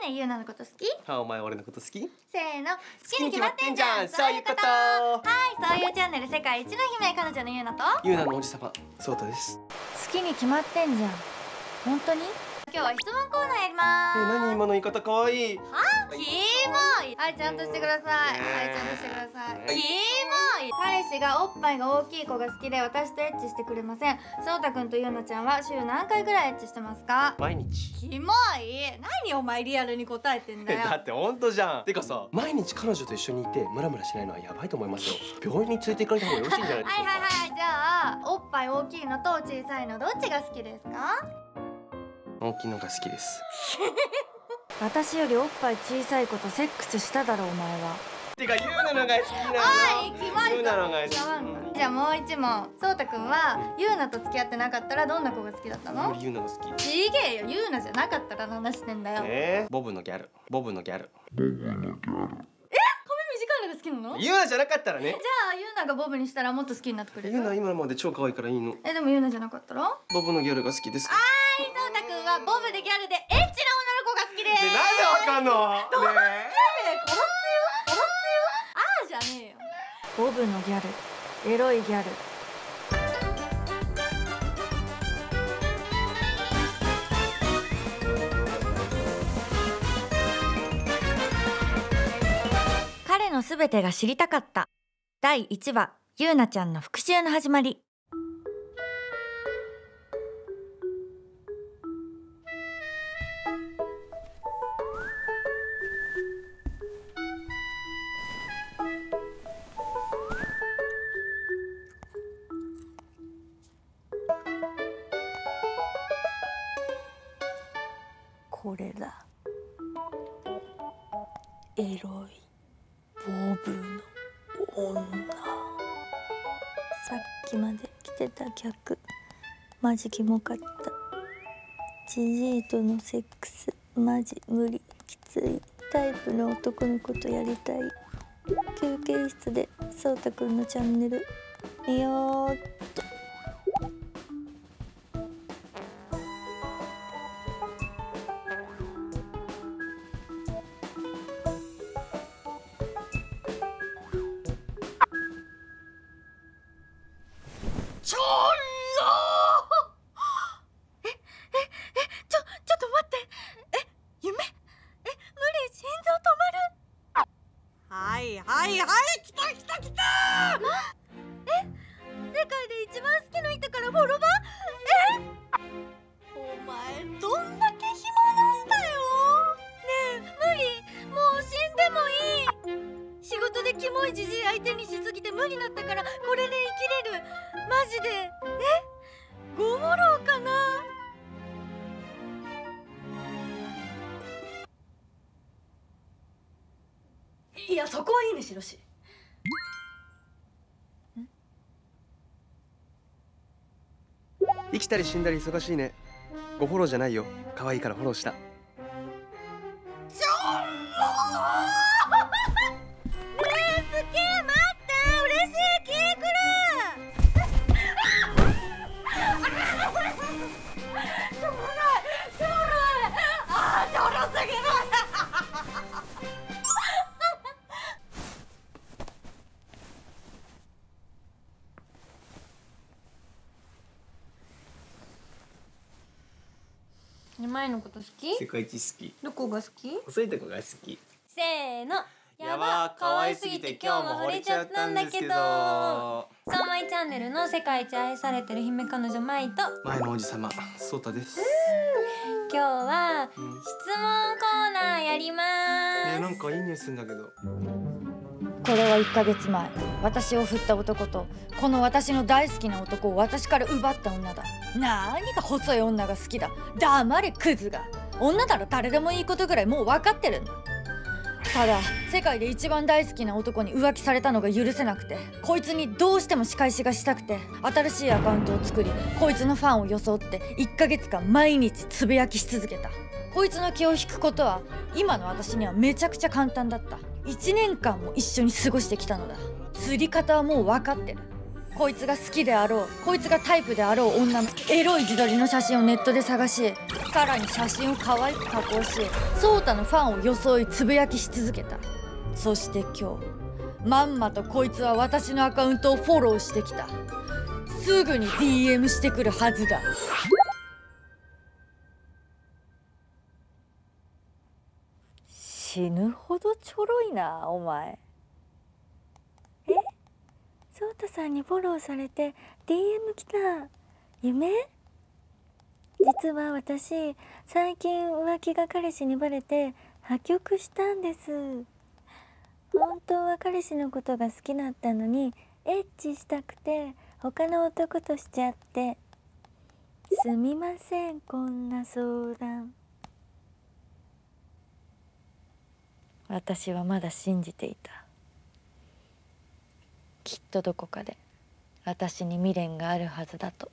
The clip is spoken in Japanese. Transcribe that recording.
ねえゆうなのこと好き。あお前俺のこと好き？せーの好きに決まってんじゃん。そういうこと。はいそういうチャンネル世界一の姫彼女のゆうなと。ゆうなの王子様そうたです。好きに決まってんじゃん。本当に？今日は質問コーナーやりえま何？今の言い方可愛いすキモい。はいちゃんとしてください。はいちゃんとしてください。キモい。彼氏がおっぱいが大きい子が好きで私とエッチしてくれません。そうたくんとゆうなちゃんは週何回ぐらいエッチしてますか？毎日。キモい。何お前リアルに答えてんだよ。だって本当じゃん。てかさ毎日彼女と一緒にいてムラムラしないのはやばいと思いますよ。病院に連れて行かれた方がよろしいんじゃないでしょうか？はいはいはい。じゃあおっぱい大きいのと小さいのどっちが好きですか？大きいのが好きです 私よりおっぱい小さい子とセックスしただろお前は。てかゆうなのが好きなのおいキモいゆうなのじゃあもう一問。そうたくんはゆうなと付き合ってなかったらどんな子が好きだったの？俺ゆうなが好き。ちげえよゆうなじゃなかったら話してんだよ。えー、ボブのギャル。ボブのギャル。短いのが好きなの？じゆうなじゃなかったらね。ゃあゆうながボブにしたらもっと好きになってくれる？ゆうな今まで超可愛いからいいの。えでもゆうなじゃなかったら？はボブのギャルが好きです。いそうたくんはボブでギャルでエなんでわかんのね殺すよ殺すよああじゃねえよ。ボブのギャル。エロいギャル。彼のすべてが知りたかった。第1話ゆうなちゃんの復讐の始まり。これだ。エロいボブの女。さっきまで来てた客。マジキモかった。ジジイとのセックス。マジ無理。きついタイプの男の子とやりたい。休憩室でそうたくんのチャンネル。見ようっと。え？世界で一番好きな人からフォロバーえ？お前どんだけ暇なんだよ。ねえ無理。もう死んでもいい。仕事でキモいじじい相手にしすぎて無理だったからこれで生きれる。マジで。え？ゴモロウかな。いやそこはいいねしろし生きたり死んだり忙しいね。ごフォローじゃないよ。可愛いからフォローした。前のこと好き？世界一好き。どこが好き？細いとこが好き。せーの。やば可愛すぎて今日も惚れちゃったんですけど。そうまいチャンネルの世界一愛されてる姫彼女マイと。前の王子様ソータです。今日は質問うんコーナーやります、ねなんかいいニュースんだけどこれは1ヶ月前。私を振った男とこの私の大好きな男を私から奪った女だ。何が細い女が好きだ。黙れクズが。女なら誰でもいいことぐらいもう分かってるんだ。ただ世界で一番大好きな男に浮気されたのが許せなくてこいつにどうしても仕返しがしたくて新しいアカウントを作りこいつのファンを装って1ヶ月間毎日つぶやきし続けた。こいつの気を引くことは今の私にはめちゃくちゃ簡単だった。1年間も一緒に過ごしてきたのだ。釣り方はもう分かってる。こいつが好きであろうこいつがタイプであろう女のエロい自撮りの写真をネットで探しさらに写真を可愛く加工しソータのファンを装いつぶやきし続けた。そして今日まんまとこいつは私のアカウントをフォローしてきた。すぐに DM してくるはずだ。死ぬほどちょろいなお前。え？ソータさんにフォローされて DM 来た。夢？実は私最近浮気が彼氏にバレて破局したんです。本当は彼氏のことが好きだったのにエッチしたくて他の男としちゃって。すみませんこんな相談。私はまだ信じていたきっとどこかで私に未練があるはずだと。